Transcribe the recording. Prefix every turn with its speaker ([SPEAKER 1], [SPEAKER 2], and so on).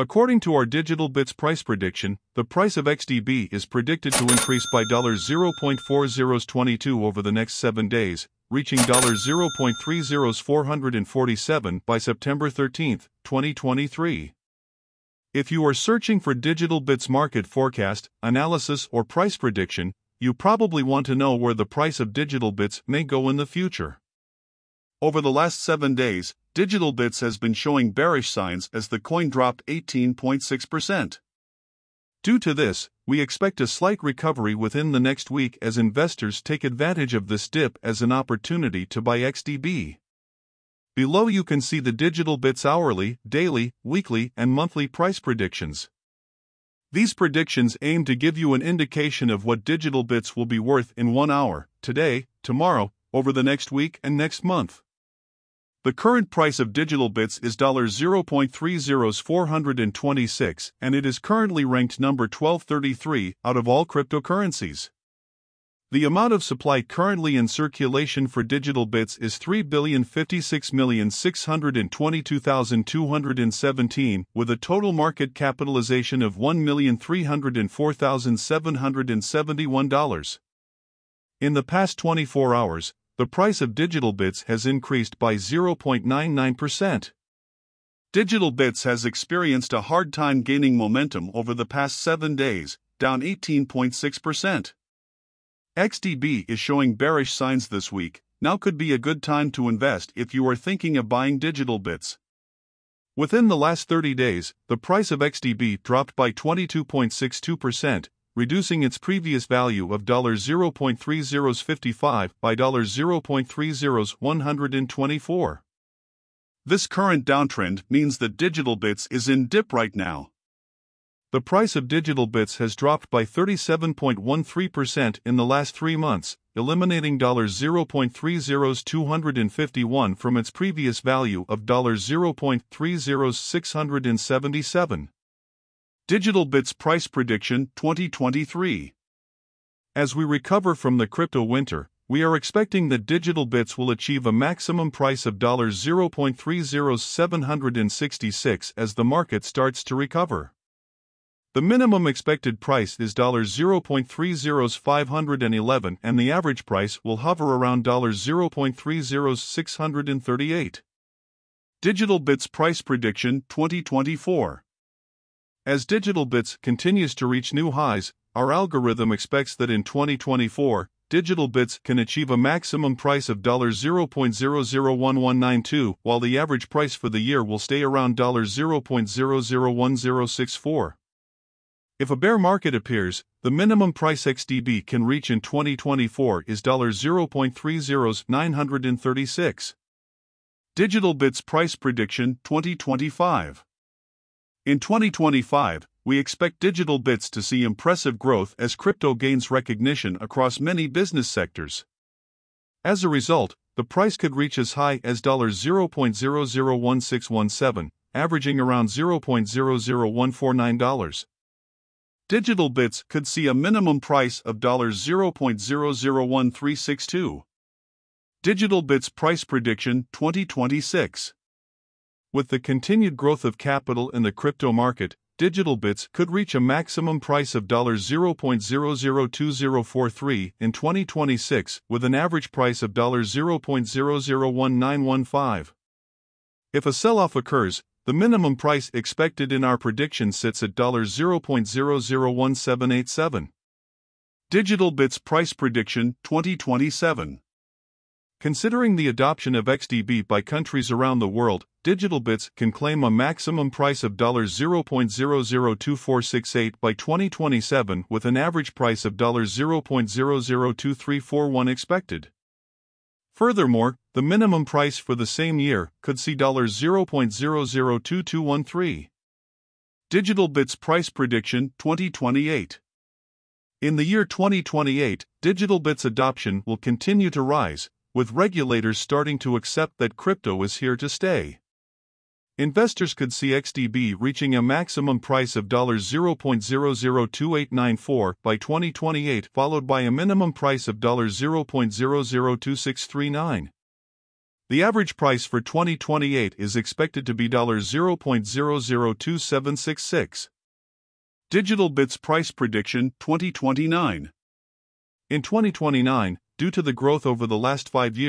[SPEAKER 1] According to our Digital Bits price prediction, the price of XDB is predicted to increase by $0.4022 over the next 7 days, reaching $0.30447 by September 13, 2023. If you are searching for Digital Bits market forecast, analysis, or price prediction, you probably want to know where the price of Digital Bits may go in the future. Over the last 7 days, Digital Bits has been showing bearish signs as the coin dropped 18.6%. Due to this, we expect a slight recovery within the next week as investors take advantage of this dip as an opportunity to buy XDB. Below you can see the Digital Bits hourly, daily, weekly, and monthly price predictions. These predictions aim to give you an indication of what Digital Bits will be worth in one hour, today, tomorrow, over the next week, and next month. The current price of digital bits is $0.30426 and it is currently ranked number 1233 out of all cryptocurrencies. The amount of supply currently in circulation for digital bits is 3,056,622,217 with a total market capitalization of $1,304,771. In the past 24 hours, the price of digital bits has increased by 0.99%. Digital bits has experienced a hard time gaining momentum over the past 7 days, down 18.6%. XDB is showing bearish signs this week. Now could be a good time to invest if you are thinking of buying digital bits. Within the last 30 days, the price of XDB dropped by 22.62%, reducing its previous value of $0.3055 by $0.30 This current downtrend means that digital bits is in dip right now. The price of digital bits has dropped by 37.13% in the last 3 months, eliminating $0.30251 from its previous value of $0.30677. Digital Bits Price Prediction 2023 As we recover from the crypto winter, we are expecting that Digital Bits will achieve a maximum price of $0.30766 as the market starts to recover. The minimum expected price is $0.30511 and the average price will hover around $0.30638. Digital Bits Price Prediction 2024 as Digital Bits continues to reach new highs, our algorithm expects that in 2024, Digital Bits can achieve a maximum price of $0.001192, while the average price for the year will stay around $0.001064. If a bear market appears, the minimum price XDB can reach in 2024 is $0.30936. Digital Bits Price Prediction 2025 in 2025, we expect digital bits to see impressive growth as crypto gains recognition across many business sectors. As a result, the price could reach as high as $0.001617, averaging around $0.00149. Digital bits could see a minimum price of $0.001362. Digital Bits Price Prediction 2026 with the continued growth of capital in the crypto market, digital bits could reach a maximum price of $0.002043 in 2026 with an average price of $0.001915. If a sell-off occurs, the minimum price expected in our prediction sits at $0.001787. Digital Bits Price Prediction 2027 Considering the adoption of XDB by countries around the world, Digital Bits can claim a maximum price of $0.002468 by 2027 with an average price of $0.002341 expected. Furthermore, the minimum price for the same year could see $0.002213. Digital Bits Price Prediction 2028 In the year 2028, Digital Bits adoption will continue to rise, with regulators starting to accept that crypto is here to stay. Investors could see XDB reaching a maximum price of $0.002894 by 2028, followed by a minimum price of $0.002639. The average price for 2028 is expected to be $0.002766. Digital Bits Price Prediction 2029 In 2029, due to the growth over the last five years,